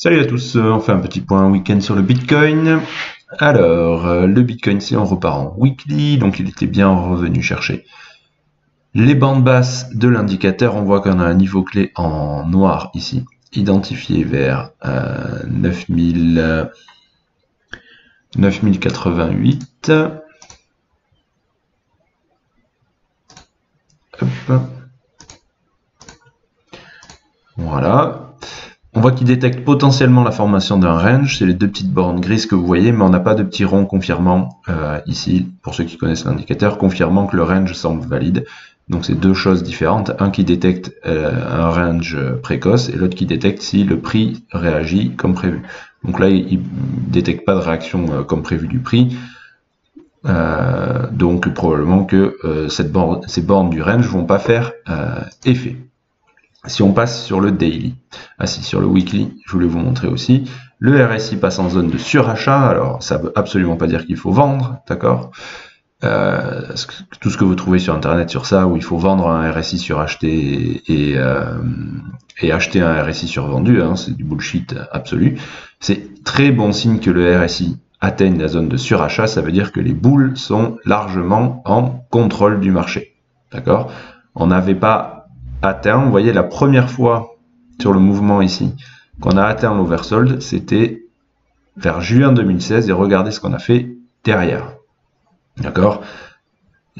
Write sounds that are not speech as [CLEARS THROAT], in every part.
Salut à tous, euh, on fait un petit point week-end sur le Bitcoin. Alors, euh, le Bitcoin, si on repart en weekly, donc il était bien revenu chercher les bandes basses de l'indicateur. On voit qu'on a un niveau clé en noir ici, identifié vers 9000, 9088. Voilà. On voit qu'il détecte potentiellement la formation d'un range, c'est les deux petites bornes grises que vous voyez, mais on n'a pas de petit rond confirmant euh, ici, pour ceux qui connaissent l'indicateur, confirmant que le range semble valide. Donc c'est deux choses différentes, un qui détecte euh, un range précoce et l'autre qui détecte si le prix réagit comme prévu. Donc là, il ne détecte pas de réaction euh, comme prévu du prix, donc probablement que ces bornes du range vont pas faire effet. Si on passe sur le daily, ah si, sur le weekly, je voulais vous montrer aussi, le RSI passe en zone de surachat, alors ça veut absolument pas dire qu'il faut vendre, d'accord? Euh, Tout ce que vous trouvez sur internet sur ça, où il faut vendre un RSI suracheté et, euh, et acheter un RSI survendu, hein, c'est du bullshit absolu. C'est très bon signe que le RSI atteigne la zone de surachat, ça veut dire que les boules sont largement en contrôle du marché, d'accord? On n'avait pas atteint, vous voyez la première fois sur le mouvement ici qu'on a atteint l'oversold, c'était vers juin 2016 et regardez ce qu'on a fait derrière. D'accord?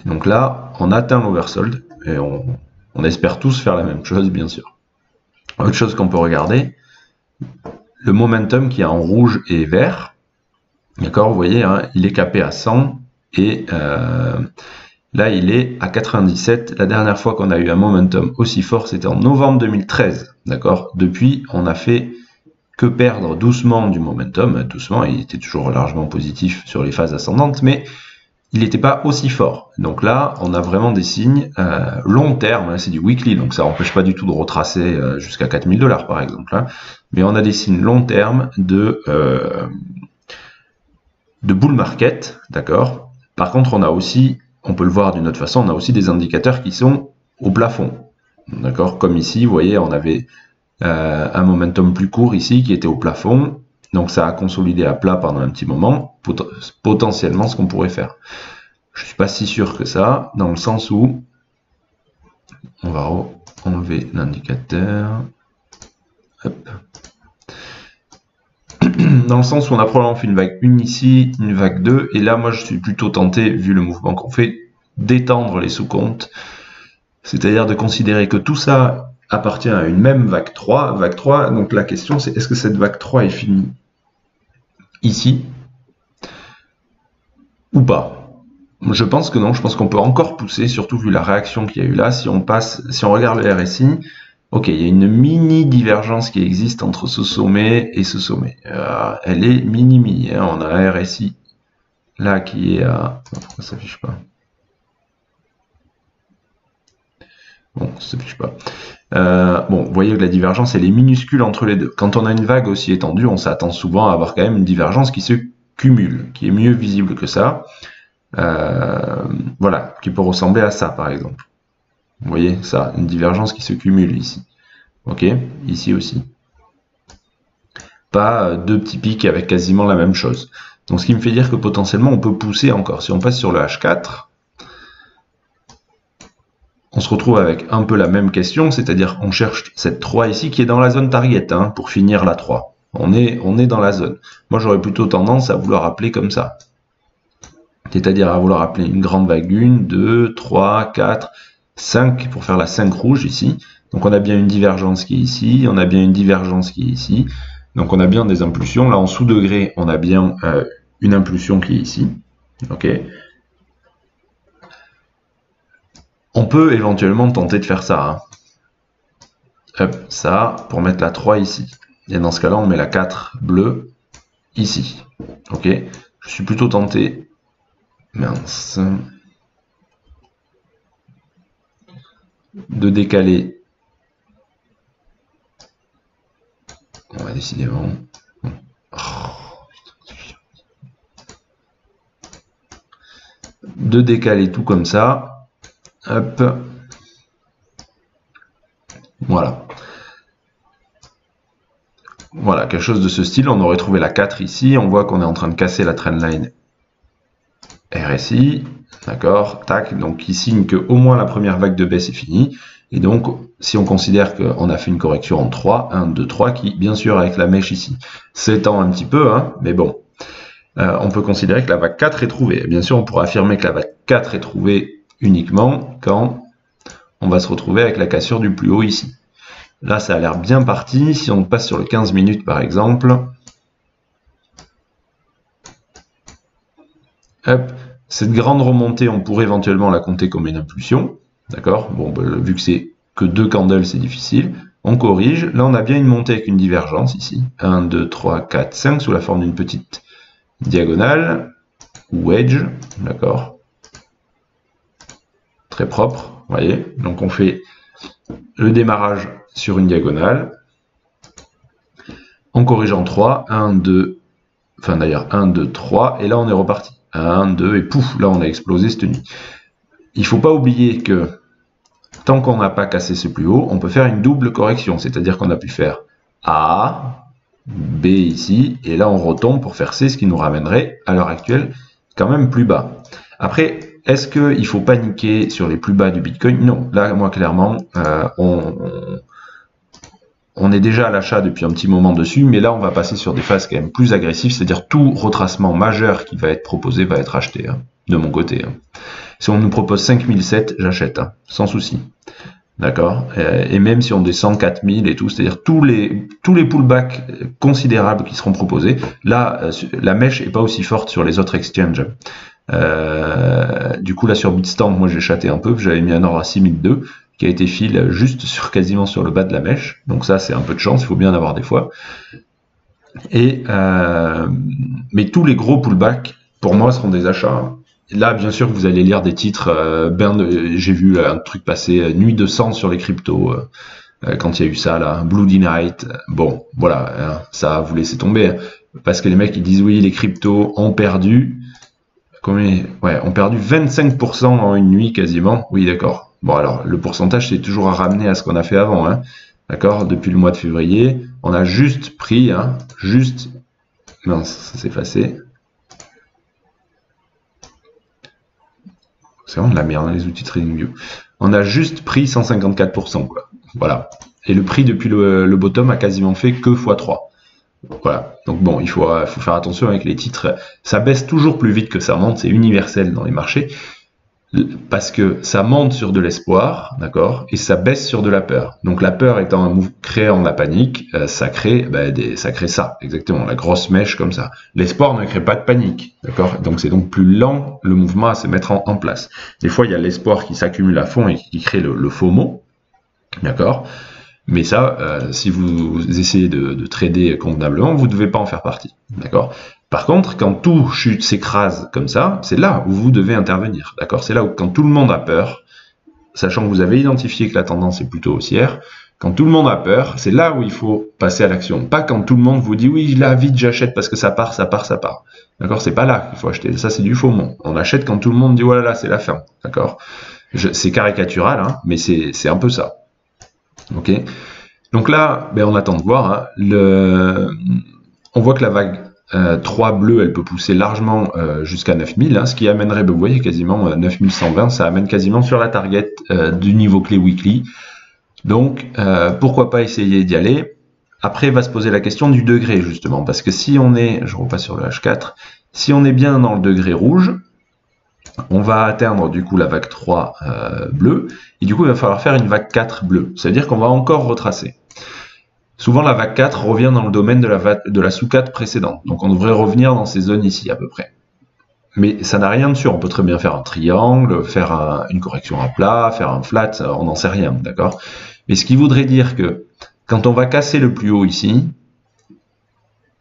Donc là, on atteint l'oversold et on, espère tous faire la même chose, bien sûr. Autre chose qu'on peut regarder, le momentum qui est en rouge et vert, d'accord, vous voyez, hein, il est capé à 100 et euh, Là, il est à 97. La dernière fois qu'on a eu un momentum aussi fort, c'était en novembre 2013. D'accord? Depuis, on a fait que perdre doucement du momentum. Doucement, il était toujours largement positif sur les phases ascendantes, mais il n'était pas aussi fort. Donc là, on a vraiment des signes euh, long terme, hein, c'est du weekly, donc ça n'empêche pas du tout de retracer euh, jusqu'à 4000 dollars par exemple. Hein. Mais on a des signes long terme de, euh, de bull market, d'accord? Par contre, on a aussi on peut le voir d'une autre façon, on a aussi des indicateurs qui sont au plafond. D'accord? Comme ici, vous voyez, on avait euh, un momentum plus court ici qui était au plafond. Donc ça a consolidé à plat pendant un petit moment, potentiellement ce qu'on pourrait faire. Je ne suis pas si sûr que ça, dans le sens où on va enlever l'indicateur. Dans le sens où on a probablement fait une vague 1 ici, une vague 2, et là moi je suis plutôt tenté, vu le mouvement qu'on fait, d'étendre les sous-comptes, c'est-à-dire de considérer que tout ça appartient à une même vague 3. Vague 3, donc la question c'est est-ce que cette vague 3 est finie ici ou pas? Je pense que non, je pense qu'on peut encore pousser, surtout vu la réaction qu'il y a eu là. Si on passe, si on regarde le RSI, Ok, il y a une mini divergence qui existe entre ce sommet et ce sommet. Euh, elle est mini-mini. Hein. On a RSI là qui est à... Pourquoi ça s'affiche pas Bon, ça s'affiche pas. Euh, bon, vous voyez que la divergence, elle est minuscule entre les deux. Quand on a une vague aussi étendue, on s'attend souvent à avoir quand même une divergence qui se cumule, qui est mieux visible que ça. Euh, voilà, qui peut ressembler à ça, par exemple. Vous voyez ça, une divergence qui se cumule ici. Ok Ici aussi. Pas euh, deux petits pics avec quasiment la même chose. Donc ce qui me fait dire que potentiellement on peut pousser encore. Si on passe sur le H4, on se retrouve avec un peu la même question, c'est-à-dire on cherche cette 3 ici qui est dans la zone target hein, pour finir la 3. On est, dans la zone. Moi j'aurais plutôt tendance à vouloir appeler comme ça. C'est-à-dire à vouloir appeler une grande vague 1, 2, 3, 4, 5 pour faire la 5 rouge ici. Donc on a bien une divergence qui est ici, on a bien une divergence qui est ici. Donc on a bien des impulsions. Là en sous degré, on a bien euh, une impulsion qui est ici. Ok. On peut éventuellement tenter de faire ça. Hein. Hop, ça, pour mettre la 3 ici. Et dans ce cas-là, on met la 4 bleue ici. Ok. Je suis plutôt tenté. Mince. De décaler. On va décidément. de décaler tout comme ça. Hop. Voilà. Voilà, quelque chose de ce style. On aurait trouvé la 4 ici. On voit qu'on est en train de casser la trendline RSI. D'accord Tac. Donc, qui signe que au moins la première vague de baisse est finie. Et donc, si on considère qu'on a fait une correction en 3, 1, 2, 3, qui, bien sûr, avec la mèche ici, s'étend un petit peu, hein, mais bon, euh, on peut considérer que la vague 4 est trouvée. bien sûr, on pourrait affirmer que la vague 4 est trouvée uniquement quand on va se retrouver avec la cassure du plus haut ici. Là, ça a l'air bien parti. Si on passe sur le 15 minutes, par exemple, cette grande remontée, on pourrait éventuellement la compter comme une impulsion. D'accord? Bon, ben, vu que c'est que deux candles, c'est difficile. On corrige. Là, on a bien une montée avec une divergence ici. 1, 2, 3, 4, 5 sous la forme d'une petite diagonale ou edge. D'accord? Très propre. Vous voyez? Donc, on fait le démarrage sur une diagonale. On corrige en 3. 1, 2, enfin d'ailleurs 1, 2, 3. Et là, on est reparti. 1, 2, et pouf, là, on a explosé cette nuit. Il ne faut pas oublier que tant qu'on n'a pas cassé ce plus haut, on peut faire une double correction, c'est-à-dire qu'on a pu faire A, B ici, et là on retombe pour faire C, ce qui nous ramènerait à l'heure actuelle quand même plus bas. Après, est-ce qu'il faut paniquer sur les plus bas du Bitcoin? Non, là moi clairement, euh, on, on, est déjà à l'achat depuis un petit moment dessus, mais là on va passer sur des phases quand même plus agressives, c'est-à-dire tout retracement majeur qui va être proposé va être acheté, hein, de mon côté. Hein. Si on nous propose 5007, j'achète, hein, sans souci. D'accord? Euh, Et même si on descend 4000 et tout, c'est-à-dire tous les, tous les pullbacks considérables qui seront proposés, là, euh, la mèche est pas aussi forte sur les autres exchanges. Euh, du coup, là, sur Bitstamp, moi, j'ai chaté un peu, j'avais mis un ordre à 6002, qui a été fil juste sur quasiment sur le bas de la mèche. Donc ça, c'est un peu de chance, il faut bien en avoir des fois. Et, mais tous les gros pullbacks, pour moi, seront des achats. Là, bien sûr, vous allez lire des titres. Euh, J'ai vu un truc passer euh, nuit de sang sur les cryptos euh, quand il y a eu ça là, Bloody Night. Bon, voilà, hein, ça vous laissez tomber hein. parce que les mecs ils disent oui, les cryptos ont perdu. Ouais, ont perdu 25% en une nuit quasiment. Oui, d'accord. Bon alors, le pourcentage c'est toujours à ramener à ce qu'on a fait avant. Hein. D'accord? Depuis le mois de février, on a juste pris, hein, juste. Non, ça s'est effacé. C'est vraiment de la merde, hein, les outils TradingView. On a juste pris 154%. Quoi. Voilà. Et le prix depuis le, bottom a quasiment fait que x3. Voilà. Donc bon, il faut, faut, faire attention avec les titres. Ça baisse toujours plus vite que ça monte. C'est universel dans les marchés parce que ça monte sur de l'espoir, d'accord, et ça baisse sur de la peur. Donc la peur étant un mouvement créant la panique, euh, ça crée, ben, des, ça crée ça, exactement, la grosse mèche comme ça. L'espoir ne crée pas de panique, d'accord. Donc c'est donc plus lent le mouvement à se mettre en, place. Des fois il y a l'espoir qui s'accumule à fond et qui crée le, le faux mot, d'accord. Mais ça, euh, si vous essayez de, de, trader convenablement, vous ne devez pas en faire partie. D'accord Par contre, quand tout chute, s'écrase comme ça, c'est là où vous devez intervenir. D'accord? C'est là où, quand tout le monde a peur, sachant que vous avez identifié que la tendance est plutôt haussière, quand tout le monde a peur, c'est là où il faut passer à l'action. Pas quand tout le monde vous dit oui, là, vite, j'achète parce que ça part, ça part, ça part. D'accord? C'est pas là qu'il faut acheter. Ça, c'est du faux mot. On achète quand tout le monde dit voilà, là, c'est la fin. D'accord? C'est caricatural, hein, mais c'est un peu ça. Ok? Donc là, ben, on attend de voir. Hein. On voit que la vague 3 euh, bleue, elle peut pousser largement euh, jusqu'à 9000, hein, ce qui amènerait, ben, vous voyez, quasiment 9120, euh, ça amène quasiment sur la target du niveau clé weekly. Donc, pourquoi pas essayer d'y aller? Après, va se poser la question du degré, justement, parce que si on est, je repasse sur le H4, si on est bien dans le degré rouge, on va atteindre du coup la vague 3 euh, bleue, et du coup il va falloir faire une vague 4 bleue, c'est-à-dire qu'on va encore retracer. Souvent la vague 4 revient dans le domaine de la, de la sous-4 précédente, donc on devrait revenir dans ces zones ici à peu près. Mais ça n'a rien de sûr, on peut très bien faire un triangle, faire une correction à plat, faire un flat, on n'en sait rien, d'accord? Mais ce qui voudrait dire que quand on va casser le plus haut ici,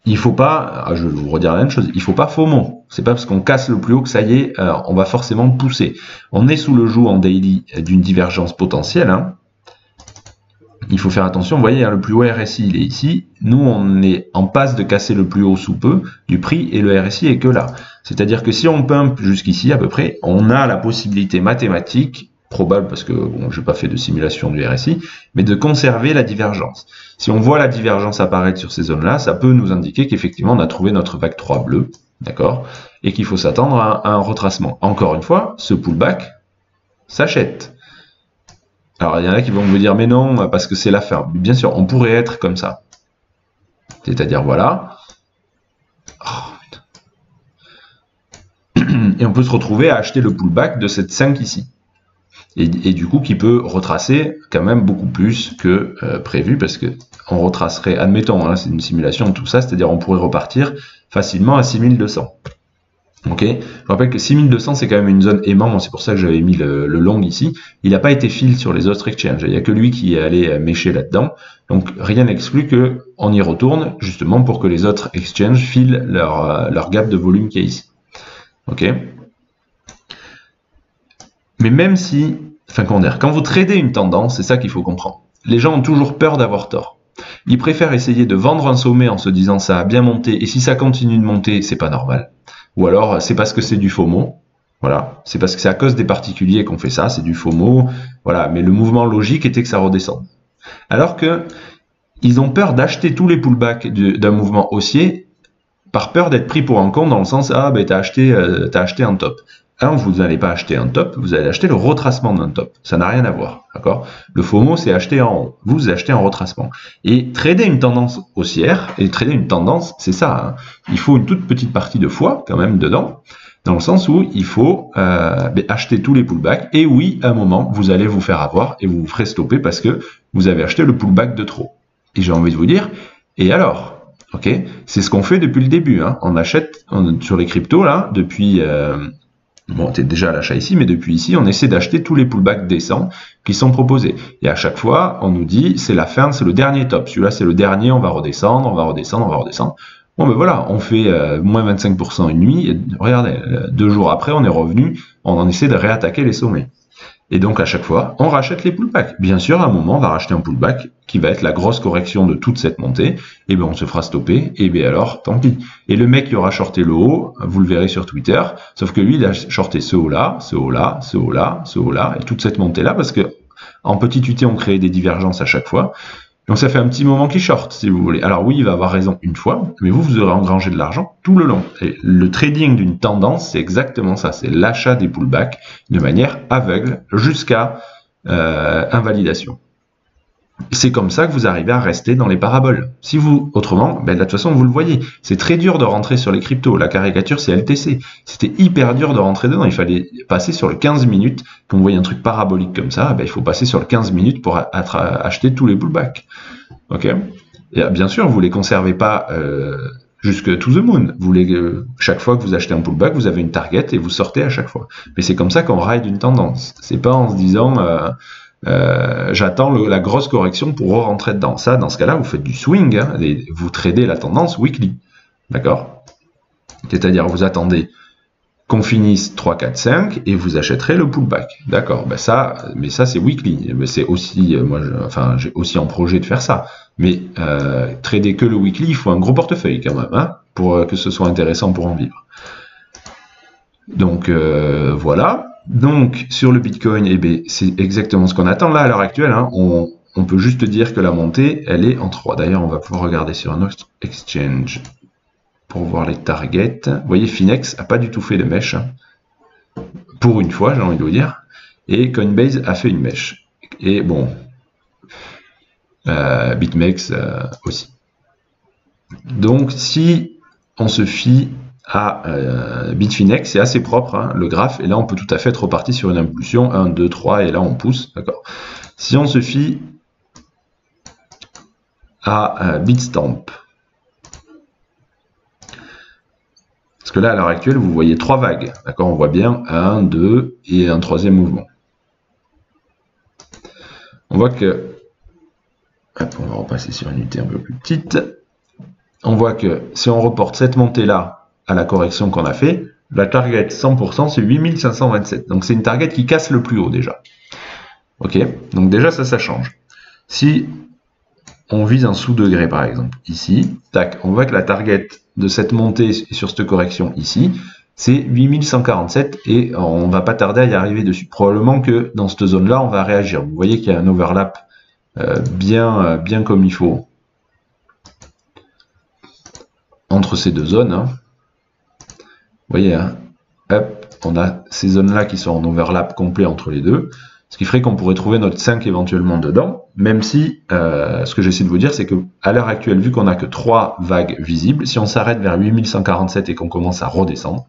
il faut pas, ah, je vais vous redire la même chose, il faut pas faux C'est pas parce qu'on casse le plus haut que ça y est, euh, on va forcément pousser. On est sous le joug en daily d'une divergence potentielle. Hein. Il faut faire attention, vous voyez, hein, le plus haut RSI, il est ici. Nous, on est en passe de casser le plus haut sous peu du prix et le RSI est que là. C'est-à-dire que si on pump jusqu'ici à peu près, on a la possibilité mathématique, probable parce que bon, j'ai pas fait de simulation du RSI, mais de conserver la divergence. Si on voit la divergence apparaître sur ces zones-là, ça peut nous indiquer qu'effectivement on a trouvé notre vague 3 bleue, d'accord Et qu'il faut s'attendre à, un retracement. Encore une fois, ce pullback s'achète. Alors il y en a qui vont me dire mais non, parce que c'est la fin. Bien sûr, on pourrait être comme ça. C'est-à-dire voilà. Oh, [CLEARS THROAT] et on peut se retrouver à acheter le pullback de cette 5 ici. Et, du coup, qui peut retracer quand même beaucoup plus que euh, prévu, parce que on retracerait, admettons, hein, c'est une simulation de tout ça, c'est-à-dire on pourrait repartir facilement à 6200. Ok, je rappelle que 6200 c'est quand même une zone aimant, c'est pour ça que j'avais mis le, long ici. Il n'a pas été fil sur les autres exchanges, il n'y a que lui qui est allé euh, mécher là-dedans. Donc rien n'exclut que on y retourne justement pour que les autres exchanges filent leur, euh, leur gap de volume qui est ici. Mais même si, enfin quand vous tradez une tendance, c'est ça qu'il faut comprendre. Les gens ont toujours peur d'avoir tort. Ils préfèrent essayer de vendre un sommet en se disant ça a bien monté et si ça continue de monter, c'est pas normal. Ou alors c'est parce que c'est du FOMO. Voilà, c'est parce que c'est à cause des particuliers qu'on fait ça, c'est du FOMO. Voilà, mais le mouvement logique était que ça redescende. Alors que ils ont peur d'acheter tous les pullbacks d'un mouvement haussier par peur d'être pris pour un con dans le sens ah ben t'as acheté euh, as acheté un top. Un, vous n'allez pas acheter un top, vous allez acheter le retracement d'un top. Ça n'a rien à voir, d'accord? Le FOMO, c'est acheter en haut. Vous achetez en retracement. Et trader une tendance haussière, et trader une tendance, c'est ça. Hein. Il faut une toute petite partie de foi, quand même, dedans, dans le sens où il faut euh, ben, acheter tous les pullbacks. Et oui, à un moment, vous allez vous faire avoir et vous vous ferez stopper parce que vous avez acheté le pullback de trop. Et j'ai envie de vous dire, et alors? Ok, c'est ce qu'on fait depuis le début. Hein. On achète sur les cryptos là depuis. Euh, bon, t'es déjà à l'achat ici, mais depuis ici, on essaie d'acheter tous les pullbacks décents qui sont proposés. Et à chaque fois, on nous dit c'est la fin, c'est le dernier top. Celui-là, c'est le dernier. On va redescendre, on va redescendre, on va redescendre. Bon, ben voilà, on fait euh, moins 25% une nuit. Et regardez, euh, deux jours après, on est revenu. On en essaie de réattaquer les sommets. Et donc à chaque fois, on rachète les pullbacks. Bien sûr, à un moment, on va racheter un pullback qui va être la grosse correction de toute cette montée. Et bien on se fera stopper. Et bien alors, tant pis. Et le mec qui aura shorté le haut, vous le verrez sur Twitter. Sauf que lui, il a shorté ce haut-là, ce haut-là, ce haut-là, ce haut-là, et toute cette montée-là, parce que en petit UT, on crée des divergences à chaque fois. Donc ça fait un petit moment qu'il short, si vous voulez. Alors oui, il va avoir raison une fois, mais vous, vous aurez engrangé de l'argent tout le long. Et le trading d'une tendance, c'est exactement ça. C'est l'achat des pullbacks de manière aveugle jusqu'à euh, invalidation. C'est comme ça que vous arrivez à rester dans les paraboles. Si vous, autrement, ben, de toute façon, vous le voyez, c'est très dur de rentrer sur les cryptos. La caricature, c'est LTC. C'était hyper dur de rentrer dedans. Il fallait passer sur le 15 minutes. Quand vous voyez un truc parabolique comme ça, ben, il faut passer sur le 15 minutes pour acheter tous les pullbacks. Ok? Euh, Bien sûr, vous les conservez pas euh, jusque to the moon. Les, euh, chaque fois que vous achetez un pullback, vous avez une target et vous sortez à chaque fois. Mais c'est comme ça qu'on ride une tendance. C'est pas en se disant... Euh, euh, j'attends la grosse correction pour rentrer dedans. Ça, dans ce cas-là, vous faites du swing, hein, vous tradez la tendance weekly. D'accord? C'est-à-dire, vous attendez qu'on finisse 3, 4, 5 et vous achèterez le pullback. D'accord? Ben ça, Mais ça, c'est weekly. C'est aussi, euh, moi, enfin, j'ai aussi en projet de faire ça. Mais euh, trader que le weekly, il faut un gros portefeuille quand même, hein, pour que ce soit intéressant pour en vivre. Donc voilà. Donc, sur le Bitcoin, eh ben, c'est exactement ce qu'on attend là à l'heure actuelle. Hein. On, peut juste dire que la montée, elle est en 3. D'ailleurs, on va pouvoir regarder sur un autre exchange pour voir les targets. Vous voyez, Finex a pas du tout fait de mèche. Hein. Pour une fois, j'ai envie de vous dire. Et Coinbase a fait une mèche. Et bon, euh, BitMEX euh, aussi. Donc, si on se fie à euh, Bitfinex, c'est assez propre, hein, le graphe, et là on peut tout à fait être reparti sur une impulsion, 1, 2, 3, et là on pousse, d'accord. Si on se fie à euh, Bitstamp, parce que là à l'heure actuelle vous voyez trois vagues, d'accord, on voit bien 1, 2 et un troisième mouvement. On voit que, on va repasser sur une unité un peu plus petite, on voit que si on reporte cette montée là à la correction qu'on a fait, la target 100% c'est 8527. Donc c'est une target qui casse le plus haut déjà. Ok, donc déjà ça, ça change. Si on vise un sous-degré par exemple, ici, tac, on voit que la target de cette montée sur cette correction ici, c'est 8147 et on va pas tarder à y arriver dessus. Probablement que dans cette zone-là, on va réagir. Vous voyez qu'il y a un overlap euh, bien, euh, bien comme il faut entre ces deux zones. Hein. Vous voyez, hein, on a ces zones-là qui sont en overlap complet entre les deux, ce qui ferait qu'on pourrait trouver notre 5 éventuellement dedans, même si, euh, ce que j'essaie de vous dire, c'est que à l'heure actuelle, vu qu'on n'a que 3 vagues visibles, si on s'arrête vers 8147 et qu'on commence à redescendre,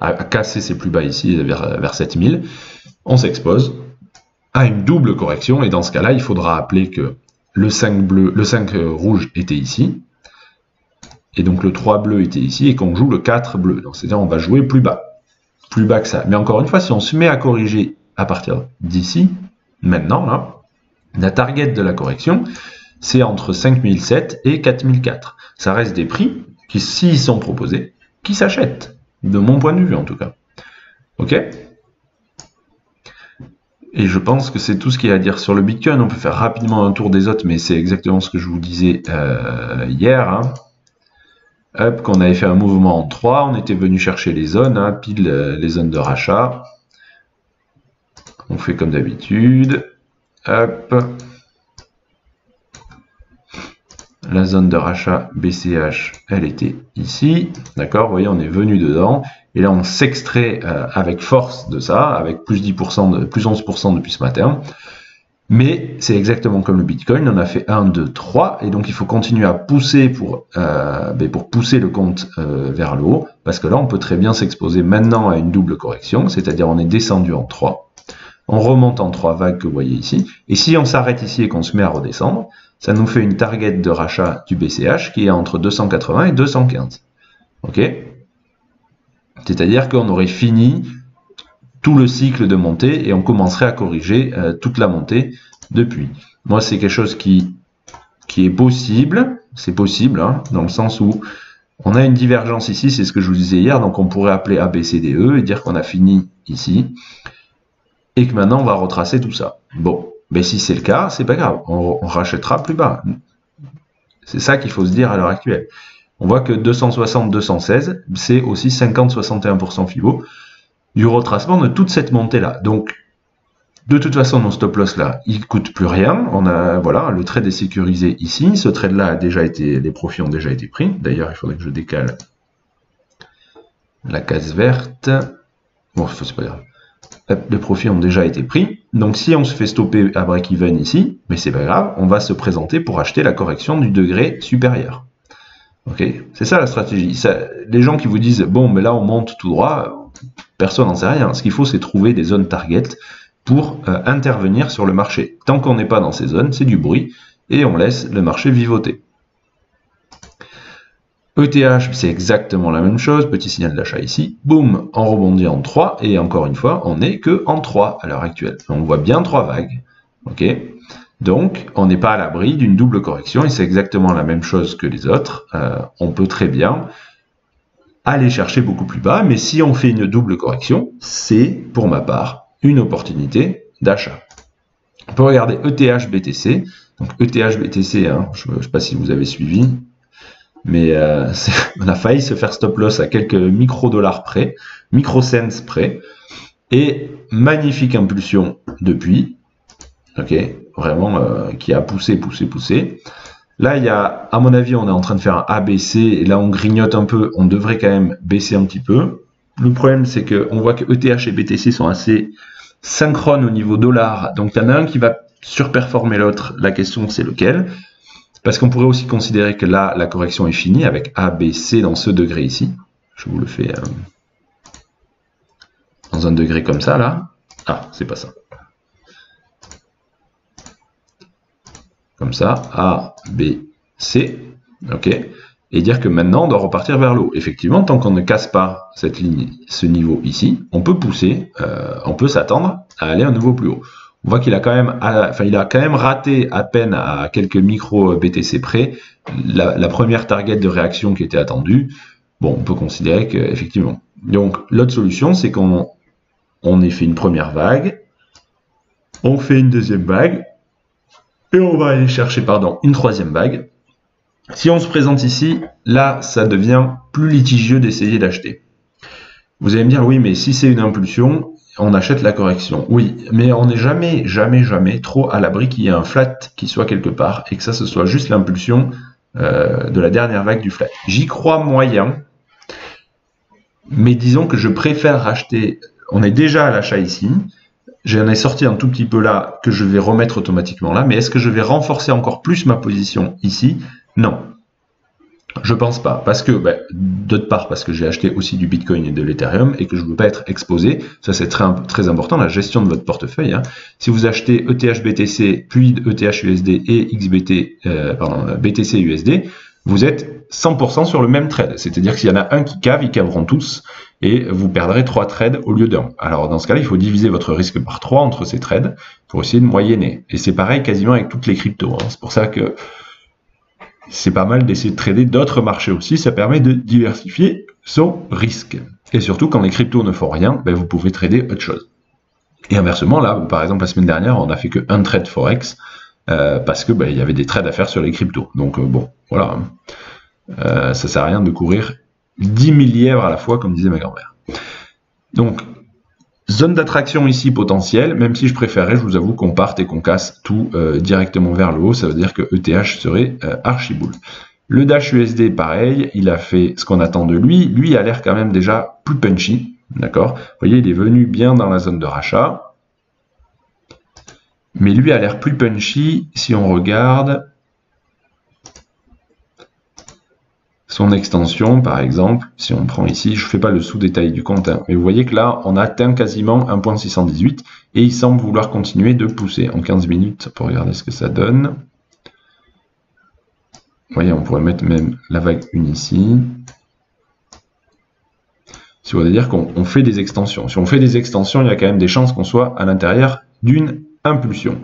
à, casser ces plus bas ici, vers, vers 7000, on s'expose à une double correction, et dans ce cas-là, il faudra appeler que le 5, bleu, le 5 rouge était ici, et donc le 3 bleu était ici, et qu'on joue le 4 bleu. Donc c'est-à-dire on va jouer plus bas. Plus bas que ça. Mais encore une fois, si on se met à corriger à partir d'ici, maintenant, là, la target de la correction, c'est entre 5007 et 4004. Ça reste des prix qui, s'ils sont proposés, qui s'achètent. De mon point de vue, en tout cas. OK? Et je pense que c'est tout ce qu'il y a à dire sur le Bitcoin. On peut faire rapidement un tour des autres, mais c'est exactement ce que je vous disais euh, hier. Hein. Hop, qu'on avait fait un mouvement en 3, on était venu chercher les zones, hein, pile euh, les zones de rachat. On fait comme d'habitude. Hop. La zone de rachat BCH, elle était ici. D'accord Vous voyez, on est venu dedans. Et là, on s'extrait euh, avec force de ça, avec plus 10%, de, plus 11% depuis ce matin. Mais c'est exactement comme le Bitcoin, on a fait 1, 2, 3, et donc il faut continuer à pousser pour, euh, ben, pour pousser le compte euh, vers le haut, parce que là on peut très bien s'exposer maintenant à une double correction, c'est-à-dire on est descendu en 3, on remonte en 3 vagues que vous voyez ici, et si on s'arrête ici et qu'on se met à redescendre, ça nous fait une target de rachat du BCH qui est entre 280 et 215. Ok? C'est-à-dire qu'on aurait fini tout le cycle de montée et on commencerait à corriger euh, toute la montée depuis. Moi, c'est quelque chose qui, est possible, c'est possible, hein, dans le sens où on a une divergence ici, c'est ce que je vous disais hier, donc on pourrait appeler ABCDE et dire qu'on a fini ici, et que maintenant on va retracer tout ça. Bon, mais si c'est le cas, c'est pas grave, on, on rachètera plus bas. C'est ça qu'il faut se dire à l'heure actuelle. On voit que 260-216, c'est aussi 50-61% FIBO du retracement de toute cette montée-là. Donc, de toute façon, nos stop loss là, il coûte plus rien. On a, voilà, le trade est sécurisé ici. Ce trade-là a déjà été, les profits ont déjà été pris. D'ailleurs, il faudrait que je décale la case verte. Bon, c'est pas grave. Les profits ont déjà été pris. Donc, si on se fait stopper à break-even ici, mais c'est pas grave, on va se présenter pour acheter la correction du degré supérieur. Ok, c'est ça la stratégie. les gens qui vous disent bon, mais là on monte tout droit, Personne n'en sait rien. Ce qu'il faut, c'est trouver des zones target pour euh, intervenir sur le marché. Tant qu'on n'est pas dans ces zones, c'est du bruit et on laisse le marché vivoter. ETH, c'est exactement la même chose, petit signal d'achat ici, boum, on rebondit en 3, et encore une fois, on n'est que en 3 à l'heure actuelle. On voit bien 3 vagues, Donc, on n'est pas à l'abri d'une double correction, et c'est exactement la même chose que les autres. Euh, on peut très bien aller chercher beaucoup plus bas, mais si on fait une double correction, c'est, pour ma part, une opportunité d'achat. On peut regarder ETH BTC. Donc ETH BTC, hein, je ne sais pas si vous avez suivi, mais euh, [LAUGHS] on a failli se faire stop loss à quelques micro-dollars près, micro-cents près, et magnifique impulsion depuis, ok, vraiment euh, qui a poussé, poussé, poussé. Là, il y a, à mon avis, on est en train de faire un ABC, et là, on grignote un peu, on devrait quand même baisser un petit peu. Le problème, c'est qu'on voit que ETH et BTC sont assez synchrones au niveau dollar, donc il y en a un qui va surperformer l'autre, la question c'est lequel? Parce qu'on pourrait aussi considérer que là, la correction est finie avec ABC dans ce degré ici. Je vous le fais euh, dans un degré comme ça, là. Ah, c'est pas ça. Comme ça, A, B, C, ok, et dire que maintenant on doit repartir vers l'eau. Effectivement, tant qu'on ne casse pas cette ligne, ce niveau ici, on peut pousser, euh, on peut s'attendre à aller un niveau plus haut. On voit qu'il a quand même, enfin, a quand même raté à peine à quelques micro BTC près la, première target de réaction qui était attendue. Bon, on peut considérer qu'effectivement. Donc, l'autre solution, c'est qu'on on ait fait une première vague, on fait une deuxième vague, et on va aller chercher pardon, une troisième bague. Si on se présente ici, là, ça devient plus litigieux d'essayer d'acheter. Vous allez me dire, oui, mais si c'est une impulsion, on achète la correction. Oui, mais on n'est jamais, jamais, jamais trop à l'abri qu'il y ait un flat qui soit quelque part et que ça, ce soit juste l'impulsion euh, de la dernière vague du flat. J'y crois moyen, mais disons que je préfère racheter. On est déjà à l'achat ici. J'en ai sorti un tout petit peu là que je vais remettre automatiquement là, mais est-ce que je vais renforcer encore plus ma position ici? Non. Je pense pas, parce que, ben, d'autre part, parce que j'ai acheté aussi du Bitcoin et de l'Ethereum et que je ne veux pas être exposé. Ça, c'est très, très important, la gestion de votre portefeuille. Hein. Si vous achetez ETH BTC, puis ETH USD et XBT, euh, pardon, BTC USD, vous êtes 100% sur le même trade. C'est-à-dire que s'il y en a un qui cave, ils caveront tous et vous perdrez trois trades au lieu d'un. Alors dans ce cas-là, il faut diviser votre risque par trois entre ces trades pour essayer de moyenner. Et c'est pareil quasiment avec toutes les cryptos. Hein. C'est pour ça que c'est pas mal d'essayer de trader d'autres marchés aussi, ça permet de diversifier son risque. Et surtout, quand les cryptos ne font rien, ben, vous pouvez trader autre chose. Et inversement, là, par exemple, la semaine dernière, on a fait que un trade Forex, euh, parce que ben, il y avait des trades à faire sur les cryptos. Donc euh, bon, voilà. Euh, ça sert à rien de courir 10 000 lièvres à la fois, comme disait ma grand-mère. Donc, Zone d'attraction ici potentielle, même si je préférerais, je vous avoue, qu'on parte et qu'on casse tout euh, directement vers le haut, ça veut dire que ETH serait euh, archiboule. Le Dash USD, pareil, il a fait ce qu'on attend de lui. Lui a l'air quand même déjà plus punchy, d'accord? Vous voyez, il est venu bien dans la zone de rachat. Mais lui a l'air plus punchy si on regarde son extension, par exemple, si on prend ici, je ne fais pas le sous-détail du compte, hein, mais vous voyez que là, on atteint quasiment 1.618 et il semble vouloir continuer de pousser en 15 minutes pour regarder ce que ça donne. Vous voyez, on pourrait mettre même la vague 1 ici. Ça veut dire qu'on fait des extensions. Si on fait des extensions, il y a quand même des chances qu'on soit à l'intérieur d'une impulsion.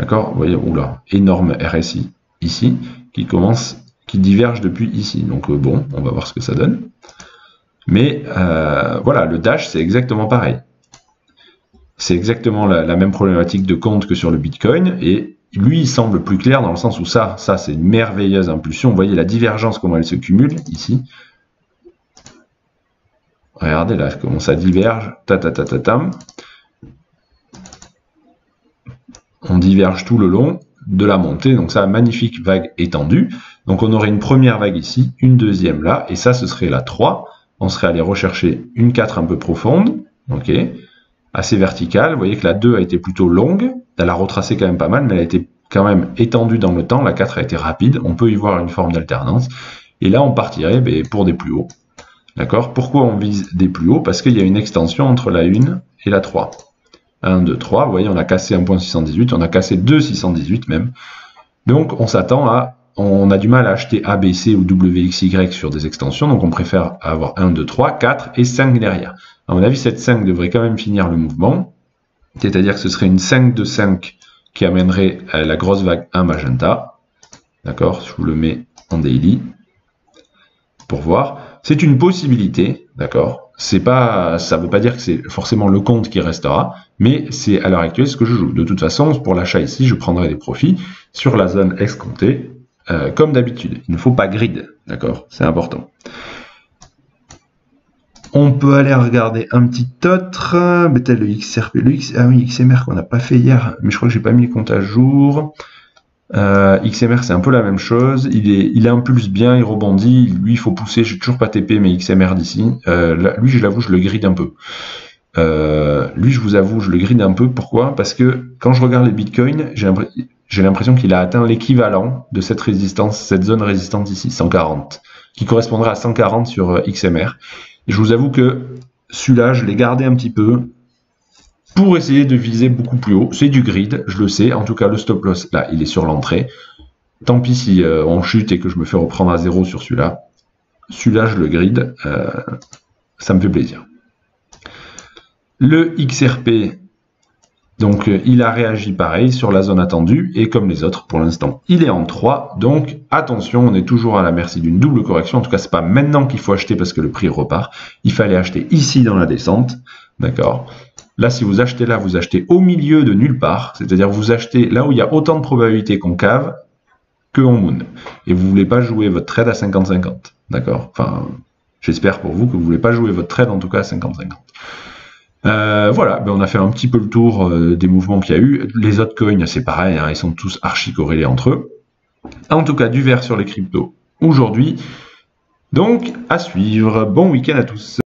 D'accord? Vous voyez, oula, énorme RSI ici, qui commence qui divergent depuis ici. Donc euh, bon, on va voir ce que ça donne. Mais euh, voilà, le Dash, c'est exactement pareil. C'est exactement la, même problématique de compte que sur le Bitcoin. Et lui, il semble plus clair dans le sens où ça, ça c'est une merveilleuse impulsion. Voyez la divergence, comment elle se cumule ici. Regardez là, comment ça diverge. Ta, ta, ta, ta. On diverge tout le long de la montée. Donc ça, magnifique vague étendue. Donc on aurait une première vague ici, une deuxième là, et ça ce serait la 3. On serait allé rechercher une 4 un peu profonde, ok, assez verticale. Vous voyez que la 2 a été plutôt longue, elle a retracé quand même pas mal, mais elle a été quand même étendue dans le temps. La 4 a été rapide, on peut y voir une forme d'alternance. Et là on partirait ben, pour des plus hauts. D'accord? Pourquoi on vise des plus hauts? Parce qu'il y a une extension entre la 1 et la 3. 1, 2, 3, vous voyez, on a cassé 1.618, on a cassé 2.618 même. Donc on s'attend à on a du mal à acheter ABC ou WXY sur des extensions, donc on préfère avoir 1, 2, 3, 4 et 5 derrière. À mon avis, cette 5 devrait quand même finir le mouvement, c'est-à-dire que ce serait une 5 de 5 qui amènerait la grosse vague 1 magenta. D'accord? Je vous le mets en daily pour voir. C'est une possibilité, d'accord? Pas, ça ne veut pas dire que c'est forcément le compte qui restera, mais c'est à l'heure actuelle ce que je joue. De toute façon, pour l'achat ici, je prendrai des profits sur la zone escomptée euh, comme d'habitude. Il ne faut pas grid, d'accord? C'est important. On peut aller regarder un petit autre, peut-être le XRP, le X, ah oui, XMR qu'on n'a pas fait hier, mais je crois que j'ai pas mis le compte à jour. Euh, XMR c'est un peu la même chose, il, est, il impulse bien, il rebondit, lui il faut pousser, j'ai toujours pas TP mais XMR d'ici, euh, lui je l'avoue je le gride un peu. lui je vous avoue je le gride un peu, pourquoi? Parce que quand je regarde les bitcoins, j'ai j'ai l'impression qu'il a atteint l'équivalent de cette résistance, cette zone résistante ici, 140, qui correspondrait à 140 sur euh, XMR. Je vous avoue que celui-là, je l'ai gardé un petit peu pour essayer de viser beaucoup plus haut. C'est du grid, je le sais. En tout cas, le stop loss, là, il est sur l'entrée. Tant pis si euh, on chute et que je me fais reprendre à zéro sur celui-là. Celui-là, je le grid. Euh, ça me fait plaisir. Le XRP, donc euh, il a réagi pareil sur la zone attendue et comme les autres pour l'instant. Il est en 3 donc attention on est toujours à la merci d'une double correction. En tout cas c'est pas maintenant qu'il faut acheter parce que le prix repart. Il fallait acheter ici dans la descente. D'accord. Là si vous achetez là vous achetez au milieu de nulle part. C'est à dire vous achetez là où il y a autant de probabilités qu'on cave que on moon. Et vous voulez pas jouer votre trade à 50-50 d'accord. Enfin j'espère pour vous que vous voulez pas jouer votre trade en tout cas à 50-50 euh, voilà, ben on a fait un petit peu le tour euh, des mouvements qu'il y a eu. Les autres coins, c'est pareil, hein, ils sont tous archi corrélés entre eux. En tout cas, du vert sur les cryptos aujourd'hui. Donc, à suivre. Bon week-end à tous.